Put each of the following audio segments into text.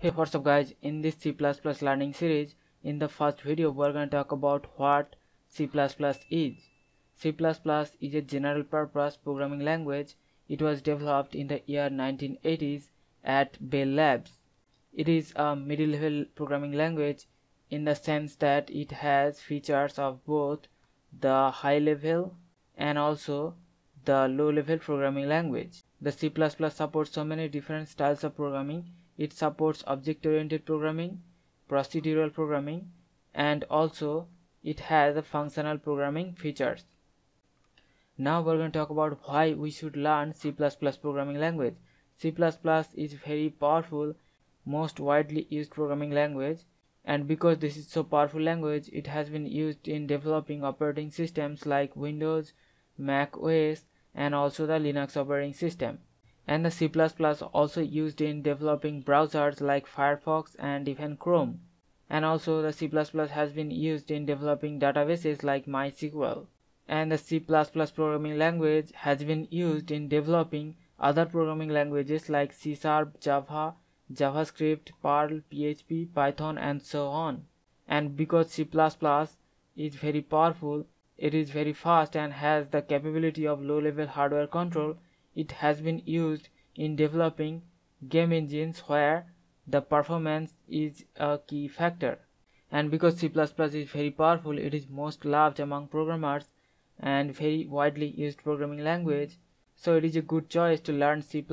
Hey what's up guys in this C++ learning series in the first video we're going to talk about what C++ is. C++ is a general purpose programming language. It was developed in the year 1980s at Bell Labs. It is a middle level programming language in the sense that it has features of both the high level and also the low level programming language. The C++ supports so many different styles of programming it supports object-oriented programming, procedural programming, and also it has functional programming features. Now we're going to talk about why we should learn C++ programming language. C++ is very powerful, most widely used programming language and because this is so powerful language it has been used in developing operating systems like Windows, Mac OS and also the Linux operating system and the C++ also used in developing browsers like Firefox and even Chrome. And also the C++ has been used in developing databases like MySQL. And the C++ programming language has been used in developing other programming languages like C Sharp, Java, JavaScript, Perl, PHP, Python and so on. And because C++ is very powerful, it is very fast and has the capability of low level hardware control it has been used in developing game engines where the performance is a key factor. And because C++ is very powerful, it is most loved among programmers and very widely used programming language. So it is a good choice to learn C++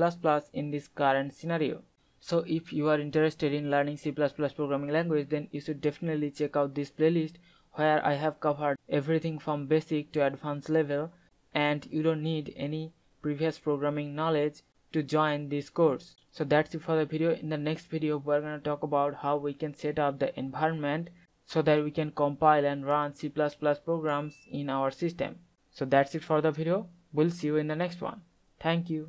in this current scenario. So if you are interested in learning C++ programming language then you should definitely check out this playlist where I have covered everything from basic to advanced level and you don't need any previous programming knowledge to join this course. So that's it for the video. In the next video, we're going to talk about how we can set up the environment so that we can compile and run C++ programs in our system. So that's it for the video. We'll see you in the next one. Thank you.